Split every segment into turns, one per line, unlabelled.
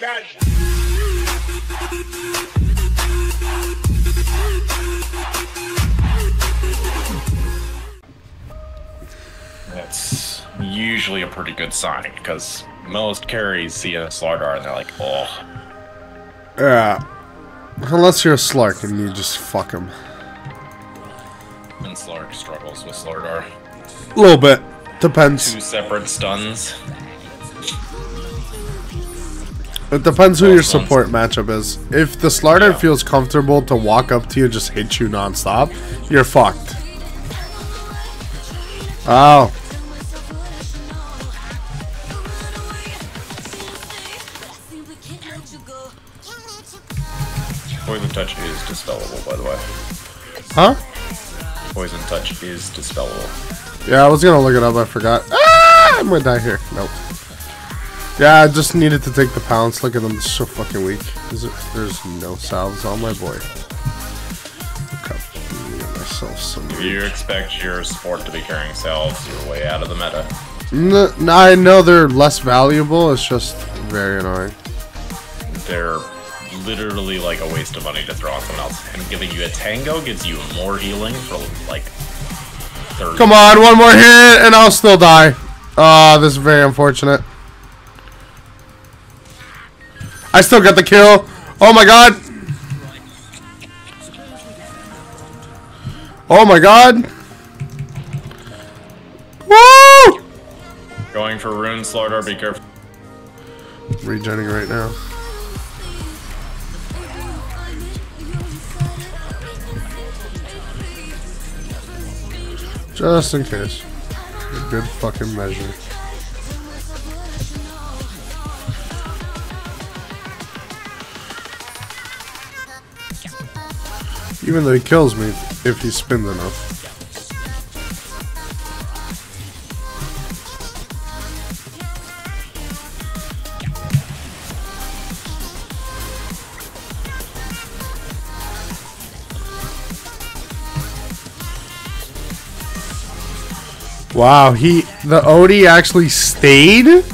that.
That's usually a pretty good sign because most carries see a Slardar and they're like, oh,
Yeah. Unless you're a Slark and you just fuck him.
and Slark struggles with Slardar.
A little bit. Depends.
Two separate stuns.
It depends who your support matchup is. If the Slardar
Yeah.
feels comfortable to walk up to you and just hit you nonstop, you're fucked. Oh.
Poison touch is dispellable, by the way.
Huh?
Poison touch is dispellable.
Yeah, I was gonna look it up, I forgot. Ah! I'm gonna die here. Nope. Yeah, I just needed to take the pounce. Look at them, they're so fucking weak. It, there's no salves on my boy. Look up. Myself some
If you expect your support to be carrying salves, you're way out of the meta.
No, I know they're less valuable, it's just very annoying.
They're literally like a waste of money to throw on someone else. And giving you a tango gives you more healing for like 30.
Come on, one more hit and I'll still die. Ah, this is very unfortunate. I still got the kill. Oh my god. Oh my god. Woo!
Going for Rune slaughter, be careful.
Regenning right now. Just in case. A good fucking measure. Even though he kills me if he spins enough. Wow, he the OD actually stayed?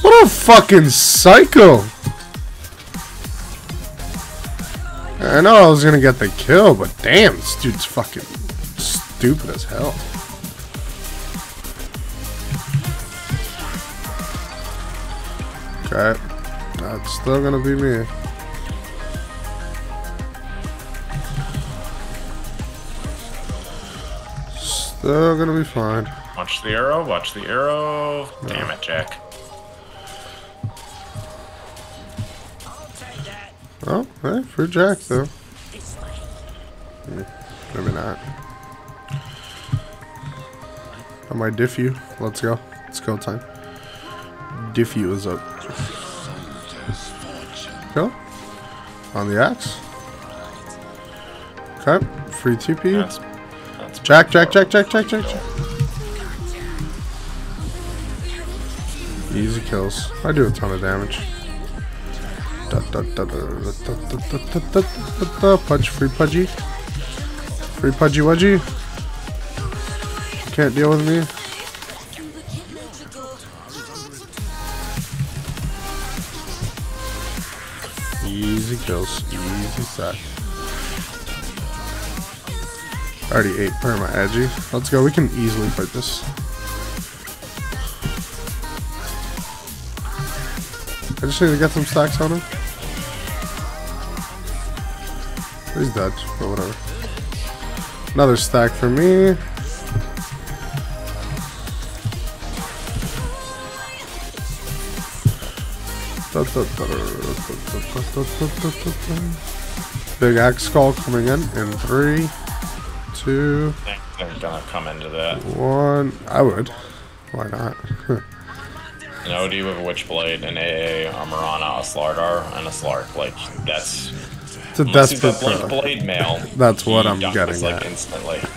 What a fucking psycho. I know I was gonna get the kill, but damn, this dude's fucking stupid as hell. Okay, that's still gonna be me. Still gonna be fine.
Watch the arrow, watch the arrow. Damn it, Jack.
Oh, hey, for Jack though. Maybe not. I might diff you. Let's go. Let's go time. Diff you is up. Go. On the axe. Okay. Free TP.
That's, that's
Jack, Jack, Jack, Jack, Jack, Jack, Jack. Easy kills. I do a ton of damage. Punch free pudgy. Free pudgy wudgy. Can't deal with me. Easy kills, easy sack. Already ate Perma Agi. Let's go, we can easily fight this. I just need to get some stacks on him. Please dodge, but whatever. Another stack for me. Big axe call coming in in three, two.
I think they're gonna come into that.
One. I would. Why not?
An OD with a Witchblade, an AA, a Mirana, a Slardar, and a Slark. Like, that's.
It's a
Unless
desperate
Blink. Blade Mail.
That's what I'm getting
like,
at.
instantly.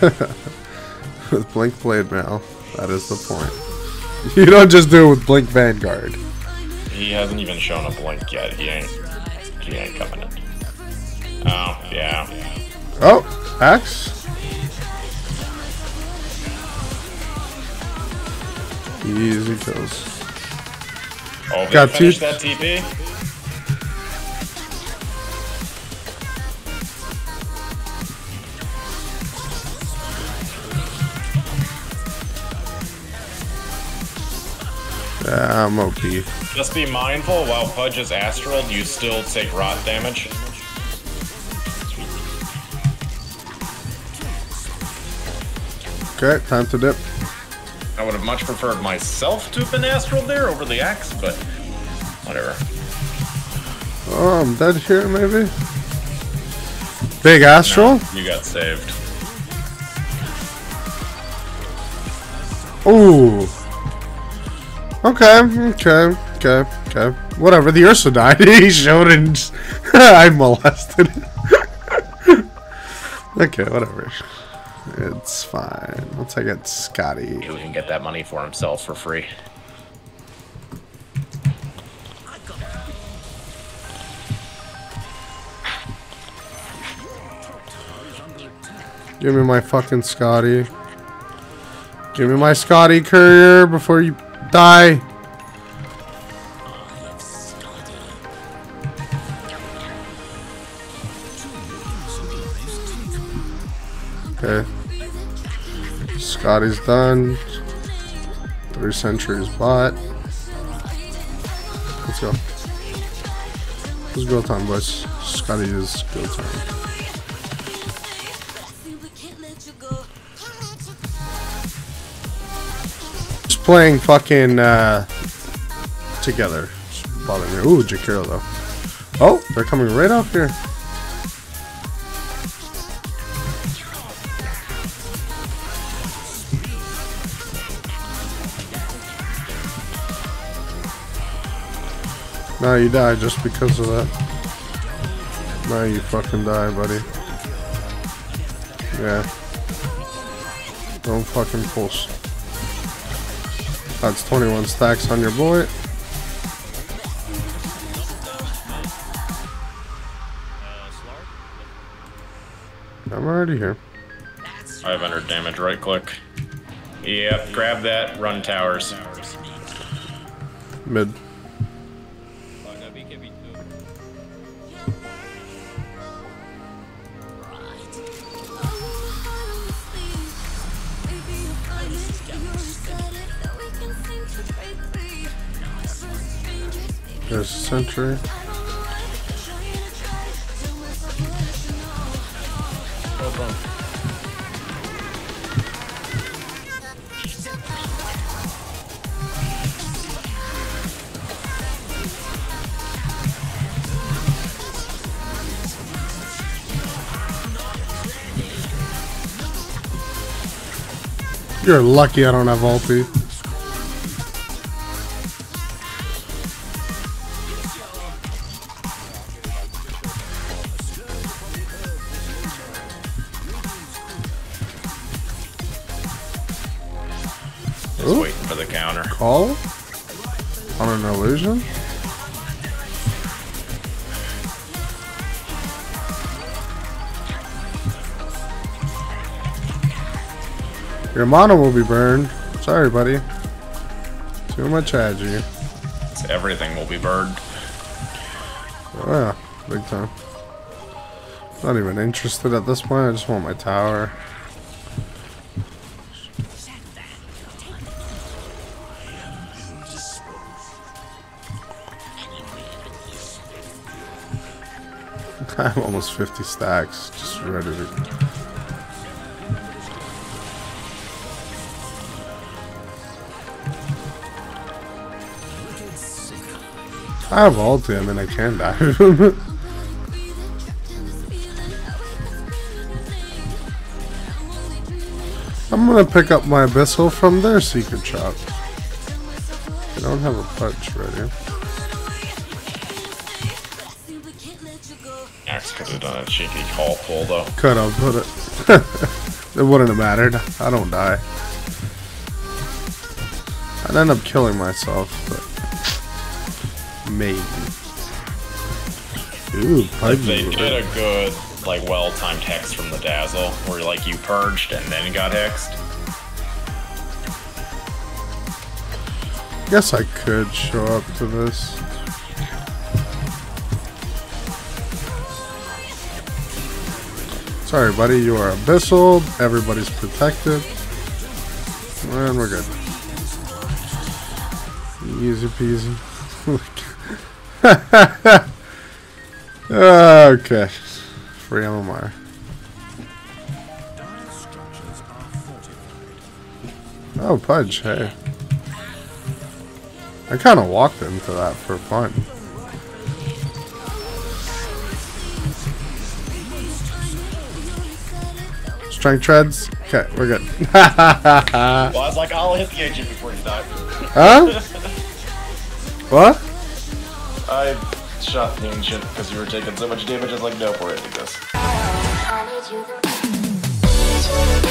with Blink Blade Mail. That is the point. You don't just do it with Blink Vanguard.
he hasn't even shown a blink yet. He ain't. He ain't coming in. Oh, yeah.
Oh, axe. Easy kills. Got two.
that TP.
Uh, I'm OP.
Just be mindful while Pudge is astral, you still take rot damage.
Okay, time to dip.
I would have much preferred myself to have been astral there over the axe, but whatever.
Oh, I'm dead here, maybe? Big Astral?
You got saved.
Ooh. Okay, okay, okay, okay. Whatever, the Ursa died. he showed and I molested okay, whatever. It's fine. Once I get Skadi.
Who can get that money for himself for free?
Give me my fucking Skadi. Give me my Skadi courier before you die. Okay. Skadi's done. Three centuries bought. Let's go. It's go time, boys. Skadi is go time. Just playing fucking uh, together. Bothering me. Ooh, Jakiro though. Oh, they're coming right up here. Now you die just because of that. Now you fucking die, buddy. Yeah. Don't fucking pulse. That's 21 stacks on your boy. I'm already here.
500 damage, right click. Yep, grab that, run towers.
Mid. There's a sentry. You're lucky I don't have ulti.
Just
Ooh.
waiting for the counter.
Call? On an illusion? Your mana will be burned. Sorry, buddy. Too much agi.
Everything will be burned.
Oh yeah, big time. Not even interested at this point. I just want my tower. I have almost 50 stacks, just ready to. I have ulti, I mean I can die. I'm gonna pick up my abyssal from their secret shop. I don't have a pounce ready.
Axe Uh, could have done a cheeky call pull though.
Could have put it. it wouldn't have mattered. I don't die. I'd end up killing myself, but maybe. Ooh, pipe
they did a good, like well-timed hex from the Dazzle, where like you purged and then got hexed.
Guess I could show up to this. Sorry, buddy. You are abyssal. Everybody's protected. And we're good. Easy peasy. okay. Free MMR. Oh, Pudge, hey. I kind of walked into that for fun. Strength treads? Okay, we're good.
Well, I was like, I'll hit the agent before you die.
huh? What?
I shot the ancient because you were taking so much damage. I was like, no, we're ending this.
I need you.